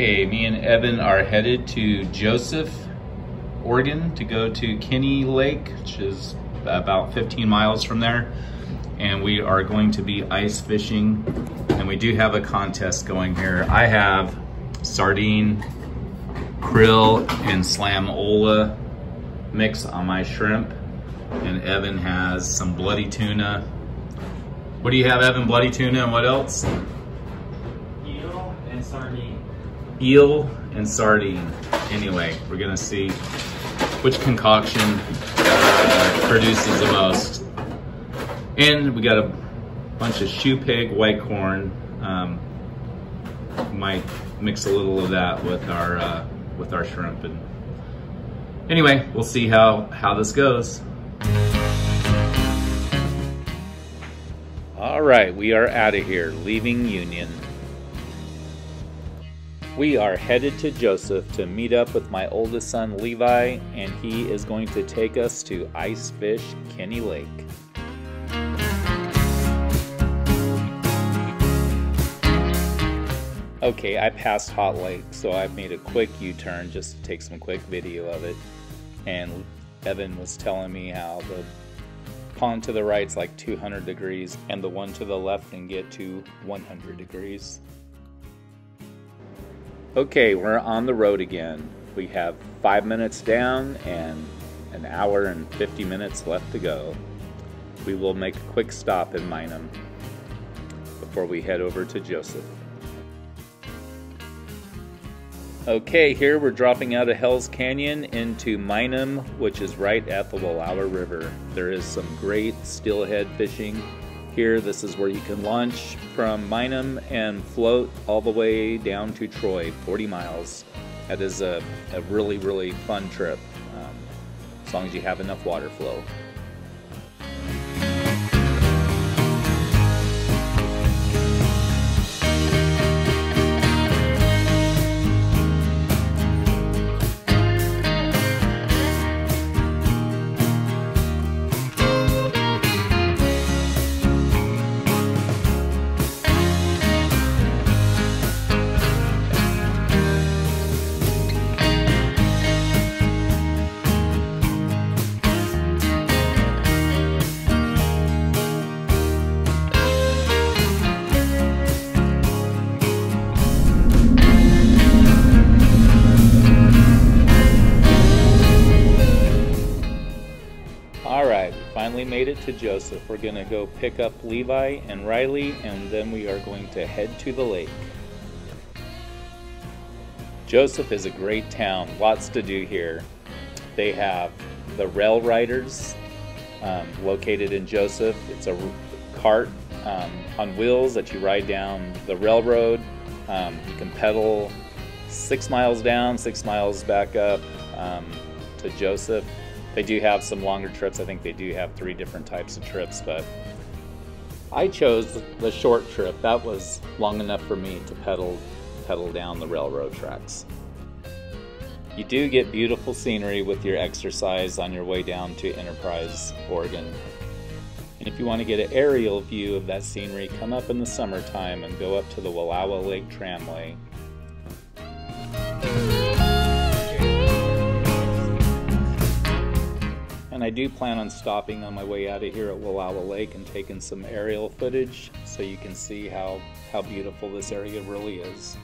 Okay, me and Evan are headed to Joseph, Oregon to go to Kinney Lake, which is about 15 miles from there. And we are going to be ice fishing. And we do have a contest going here. I have sardine, krill, and Slamola mix on my shrimp. And Evan has some bloody tuna. What do you have, Evan? Bloody tuna and what else? Eel and sardine. Eel and sardine. Anyway, we're gonna see which concoction uh, produces the most. And we got a bunch of shoepeg white corn. Um, might mix a little of that with our uh, with our shrimp. And anyway, we'll see how how this goes. All right, we are out of here, leaving Union. We are headed to Joseph to meet up with my oldest son Levi, and he is going to take us to Ice Fish Kinney Lake. Okay, I passed Hot Lake, so I've made a quick U turn just to take some quick video of it. And Evan was telling me how the pond to the right's like 200 degrees, and the one to the left can get to 100 degrees. Okay, we're on the road again. We have five minutes down and an hour and 50 minutes left to go. We will make a quick stop in Minam before we head over to Joseph. Okay, here we're dropping out of Hell's Canyon into Minam, which is right at the Wallowa River. There is some great steelhead fishing here. This is where you can launch from Minam and float all the way down to Troy, 40 miles. That is a, a really, really fun trip, um, as long as you have enough water flow. To Joseph. We're gonna go pick up Levi and Rylee, and then we are going to head to the lake. Joseph is a great town, lots to do here. They have the Rail Riders um, located in Joseph. It's a cart um, on wheels that you ride down the railroad. Um, you can pedal six miles down, six miles back up um, to Joseph. They do have some longer trips. I think they do have three different types of trips, but I chose the short trip. That was long enough for me to pedal pedal down the railroad tracks. You do get beautiful scenery with your exercise on your way down to Enterprise, Oregon. And if you want to get an aerial view of that scenery, come up in the summertime and go up to the Wallowa Lake Tramway. And I do plan on stopping on my way out of here at Wallowa Lake and taking some aerial footage so you can see how, how beautiful this area really is.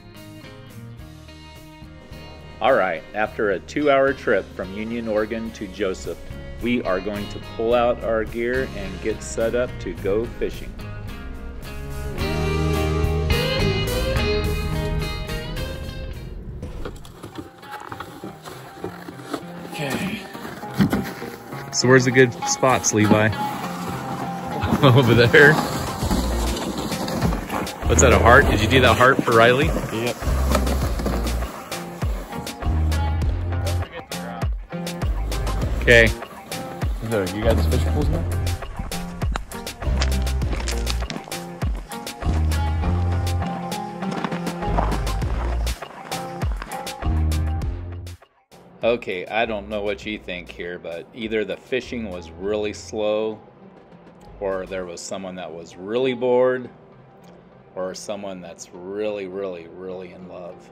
Alright, after a two hour trip from Union, Oregon to Joseph, we are going to pull out our gear and get set up to go fishing. So where's the good spots, Levi? Over there. What's that, a heart? Did you do that heart for Rylee? Yep. Okay. So, you got the fish pools now? Okay, I don't know what you think here, but either the fishing was really slow, or there was someone that was really bored, or someone that's really, really, really in love.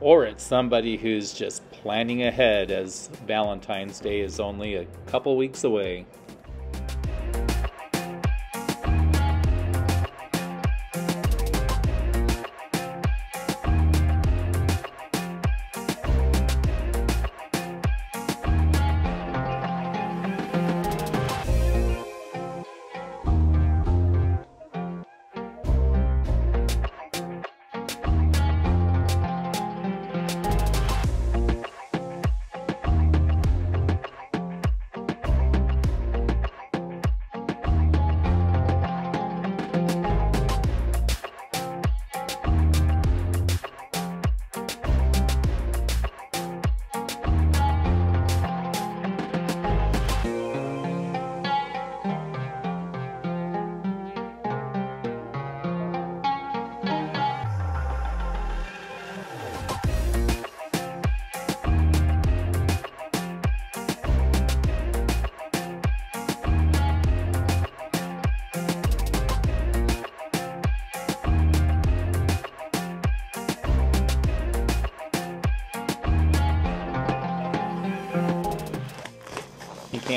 Or it's somebody who's just planning ahead as Valentine's Day is only a couple weeks away.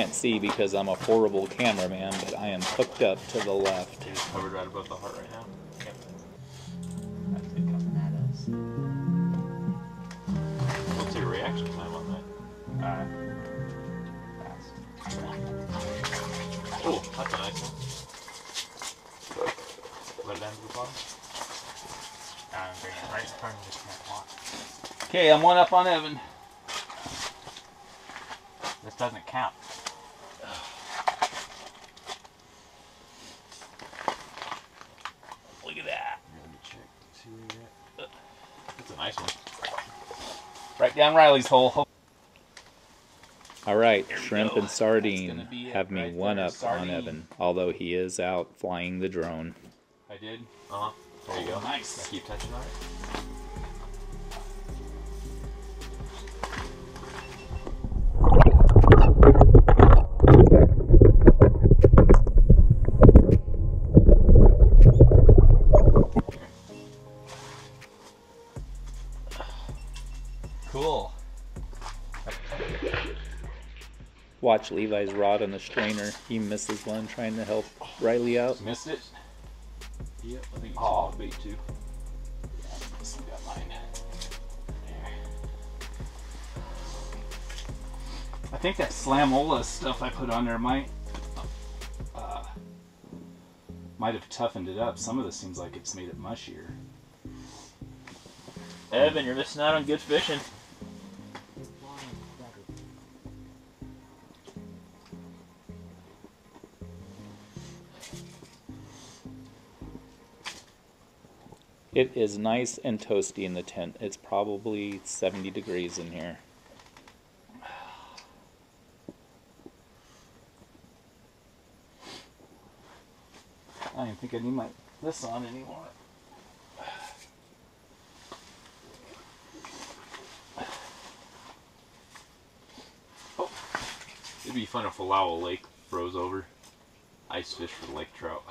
Can't see because I'm a horrible cameraman, but I am hooked up to the left. It's covered right above the heart right now. Yep. What's your reaction time on that? Uh, fast. Oh, that's a nice one. Let it down to the bottom. I'm bringing it right in front of this can't walk. Okay, I'm one up on Evan. This doesn't count. Look at that. Let me check. See where you're at. That's a nice one. Right down Rylee's hole. All right, shrimp go. and sardine gonna be it have me right one there, up on sardine. Evan, although he is out flying the drone. I did. Uh huh. There you go. Nice. Keep touching on it. Watch Levi's rod on the strainer. He misses one trying to help Rylee out. Missed it. Yep. I think you Oh. saw the bait too. This one got mine. I think that Slamola stuff I put on there might uh, might have toughened it up. Some of this seems like it's made it mushier. Evan, you're missing out on good fishing. It is nice and toasty in the tent. It's probably 70 degrees in here. I don't think I need my this on anymore. Oh, it'd be fun if Wallowa Lake froze over. Ice fish for lake trout.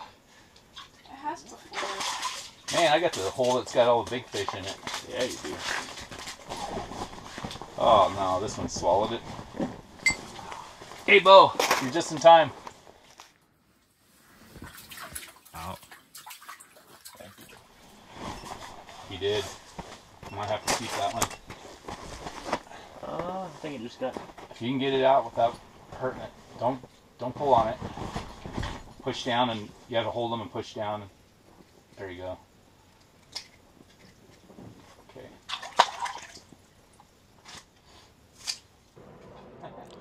It has before. Man, I got the hole that's got all the big fish in it. Yeah, you do. Oh no, this one swallowed it. Hey Bo, you're just in time. Out. He did. I might have to keep that one. Uh, I think it just got. If you can get it out without hurting it, don't don't pull on it. Push down and you have to hold them and push down. There you go.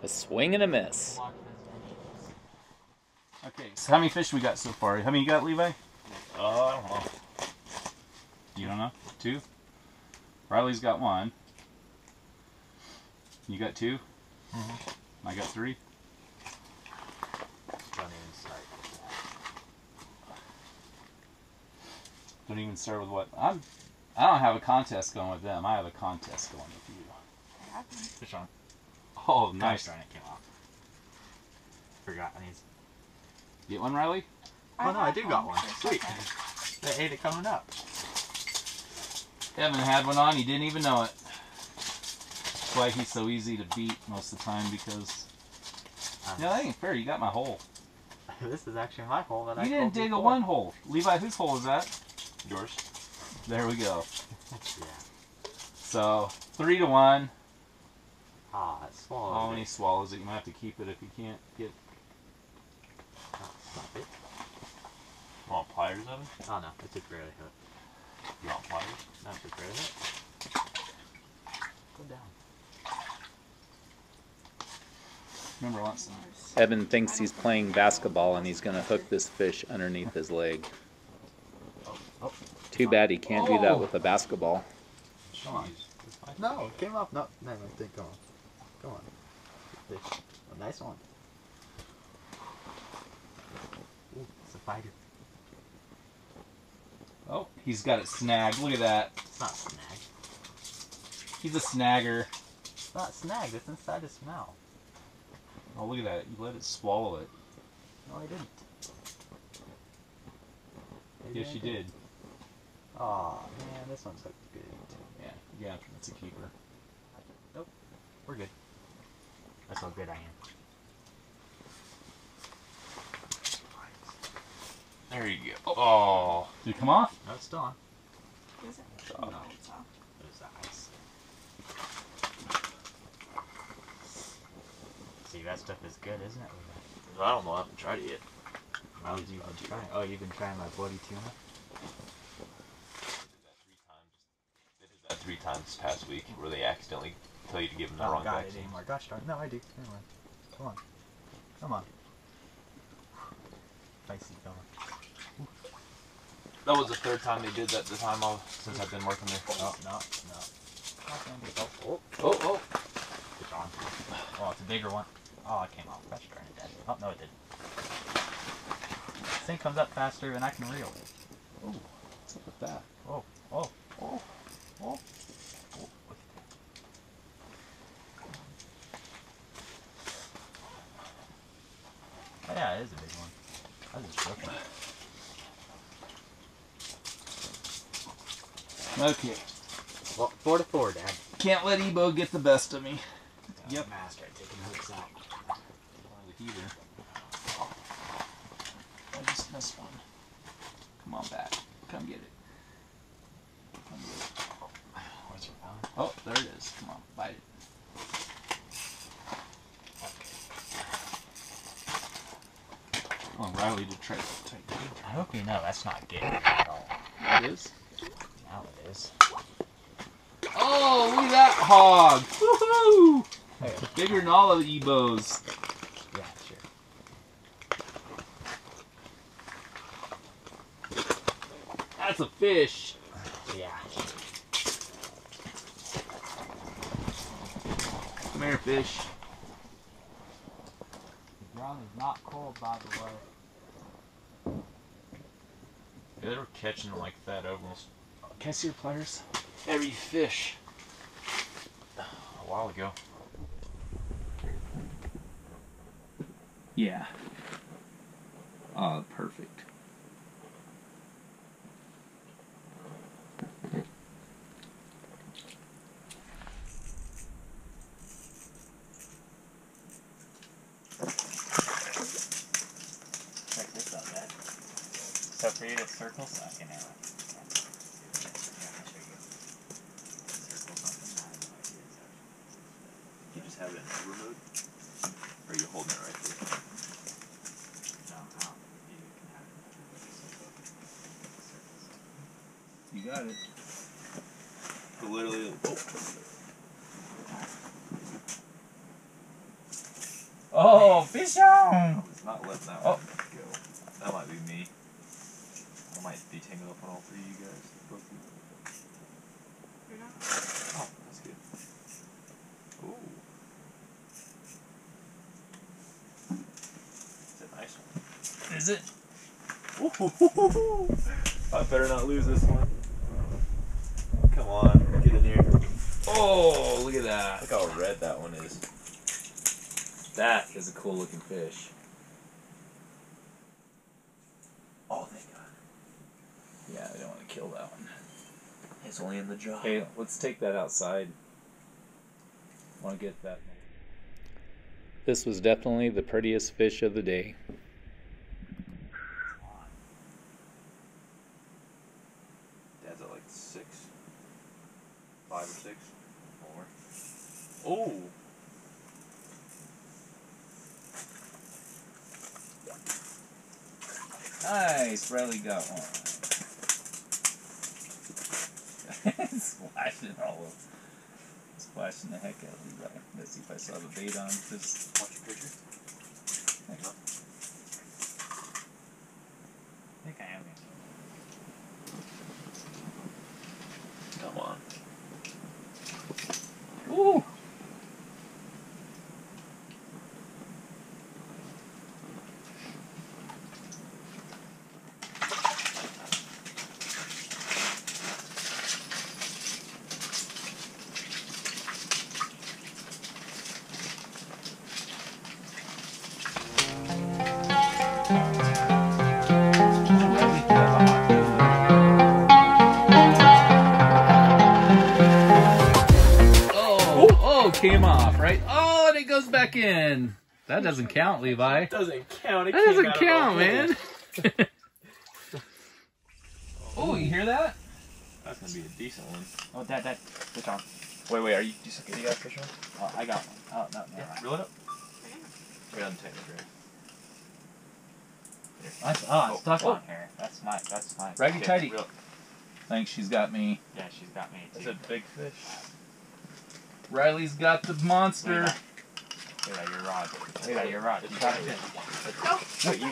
A swing and a miss. Okay, so how many fish we got so far? How many you got, Levi? Uh, I don't know. You don't know? Two? Rylee's got one. You got 2 I got three. Don't even start. Don't even start with what I'm. I don't have a contest going with them. I have a contest going with you. Fish on. Oh, Nice. nice. Darn it came off. Forgot. I need. Get one, Rylee. Oh no, I have do got one. Sweet. They ate it coming up. Evan had one on, he didn't even know it. That's why he's so easy to beat most of the time because. Um, no, that ain't fair. You got my hole. this is actually my hole that I You didn't pulled dig a one hole. Levi, whose hole is that? Yours? There we go. yeah. So, three to one. Ah, it swallowed Oh, it. and he swallows it. You might have to keep it if you can't get. Oh, stop it. You want pliers, Evan? Oh no, it just barely hit. You want pliers? No, it just barely hit. Go down. Remember once. Yours. Evan thinks he's playing basketball and he's gonna hook this fish underneath his leg. Oh, Too bad he can't do that Oh. with a basketball. Come on. no, it came off. No, no, no, think, go on. Go on. Fish. A nice one. Ooh, it's a fighter. Oh, he's got it snagged. Look at that. It's not snag. He's a snagger. It's not snagged. It's inside his mouth. Oh, look at that. You let it swallow it. No, I didn't. Maybe Yes, I you did. Aw, man, this one's hooked good. Yeah, yeah, it's a keeper. We're good. That's how good I am. There you go. Oh. Did it come off? No, it's still on. Is it? Oh. No, it's off. There's the ice. See, that stuff is good, isn't it? Levi? I don't know. I haven't tried it yet. How have you been trying? Oh, you've been trying my bloody tuna? They did that three times this past week where they accidentally tell you to give them the I wrong don't got it vaccine. anymore. Gosh darn. No, I do. Never mind. Come on. Come on. Spicy fella. That was the third time they did that the time I've, since I've been working there. Oh, no, no. Not gonna be- Oh, oh, Oh, oh. it's on. Oh, it's a bigger one. Oh, it came off. Gosh darn it, Dad. Oh, no, it didn't. This thing comes up faster than I can reel it. What's up with that? Oh, oh, oh, oh. oh look at that. Oh, yeah, it is a big one. I just broke it. Okay. Well, four to four, Dad. Can't let Ebo get the best of me. Yep. Master taking hooks out. The heater. I just missed one. Come on back. Come get it. Come get it. Where's your phone? Oh, there it is. Come on, bite it. Oh, Rylee did try to take it. I hope you know that's not getting it at all. It is. Now it is. Oh, look at that hog! Woohoo! Bigger than all of the Ebos. Yeah, sure. That's a fish. Yeah. Come here, fish. The ground is not cold, by the way. Yeah, they were catching like that almost Can I see your pliers? Every fish. a while ago. Yeah. Oh, perfect. Check this out, Dad. So for you to circle something out. You just have it in hover mode? Or are you holding it right there? You got it. But literally, oh, Oh, fish! it's not letting that Oh. one go. That might be me. I might be tangled up on all three of you guys. Both of you. You're not. Oh, that's good. Ooh. It's a nice one. Is it? I better not lose this one. Come on, get in here. Oh, look at that. Look how red that one is. That is a cool looking fish. Oh, thank God. Yeah, I don't want to kill that one. It's only in the jar. Okay, let's take that outside. Want to get that. This was definitely the prettiest fish of the day. Dad's at like six. Five or six. More. Oh! Nice, Rylee got one. Splashing all over. Splashing the heck out of Levi. Let's see if I still have a bait on this. Watch your picture. That doesn't count, Levi. Doesn't count. It That doesn't count, man. oh, you hear that? That's gonna be a decent one. Oh, Dad, Dad, fish on. Wait, wait. Are you? You, you got a fish on? Oh, I got one. Oh, no, never mind. Reel it up. Right on the tank, right? That's, ah, oh, it's stuck Oh. on here. That's my, that's my. Righty Okay, tighty. reel it. She's got me. Yeah, she's got me That's too. a big fish. Rylee's got the monster. Look at your rod. Look at your rod. You got it in. Wait, you.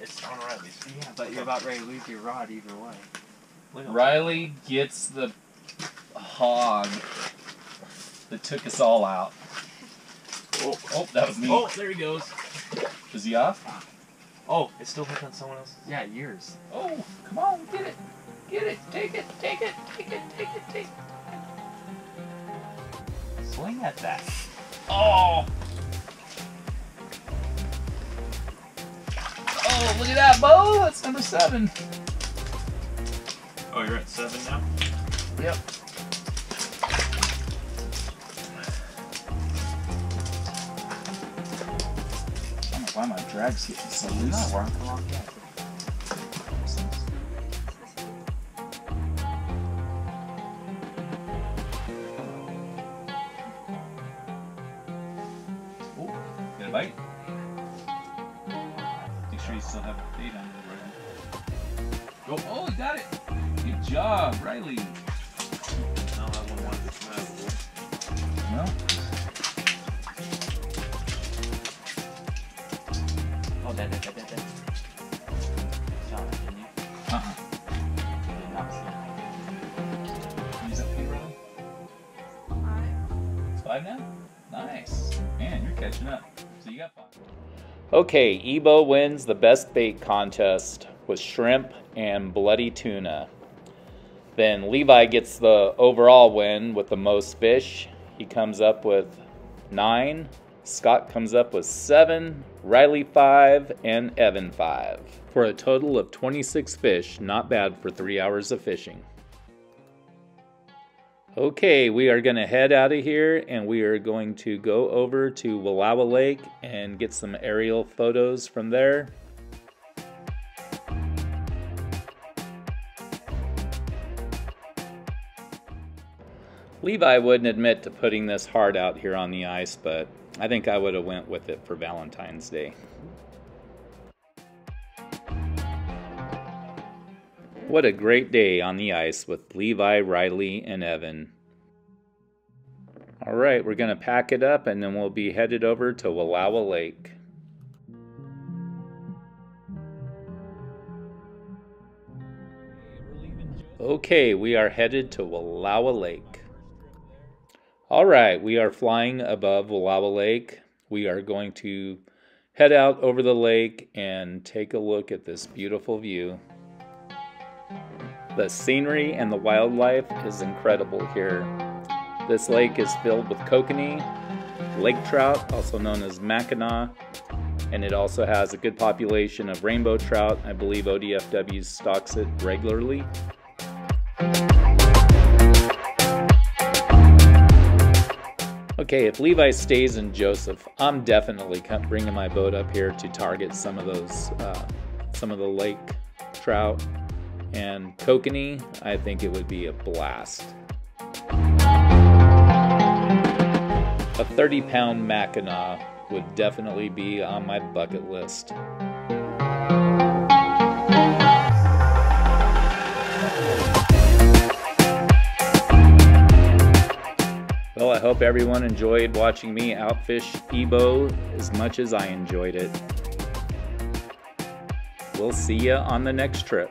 It's on Rylee's. Yeah, but you're about ready to lose your rod either way. Rylee gets the hog that took us all out. Oh, Oh, that was me. oh, there he goes. Is he off? Oh, it's still hooked on someone else. Yeah, yours. Oh, come on, get it. Get it. Take it. Take it. Take it. Take it. Take it. Swing at that. Oh. Oh, look at that, Bo. That's number seven. Oh, you're at seven now. Yep. I don't know why my drag's getting so loose. we're on the now? Nice. Man, you're catching up. Okay, Ebo wins the best bait contest with shrimp and bloody tuna. Then Levi gets the overall win with the most fish. He comes up with nine. Scott comes up with seven, Rylee five, and Evan five. For a total of 26 fish, not bad for three hours of fishing. Okay, we are going to head out of here and we are going to go over to Wallowa Lake and get some aerial photos from there. Levi wouldn't admit to putting this hard out here on the ice, but I think I would have went with it for Valentine's Day. What a great day on the ice with Levi, Rylee, and Evan. All right, we're going to pack it up and then we'll be headed over to Wallowa Lake. Okay, we are headed to Wallowa Lake. All right, we are flying above Wallowa Lake. We are going to head out over the lake and take a look at this beautiful view. The scenery and the wildlife is incredible here. This lake is filled with kokanee, lake trout, also known as mackinaw, and it also has a good population of rainbow trout. I believe ODFW stocks it regularly. Okay, if Levi stays in Joseph, I'm definitely bringing my boat up here to target some of those, uh, some of the lake trout. And kokanee, I think it would be a blast. A 30 pound Mackinaw would definitely be on my bucket list. Well, I hope everyone enjoyed watching me outfish Ebo as much as I enjoyed it. We'll see you on the next trip.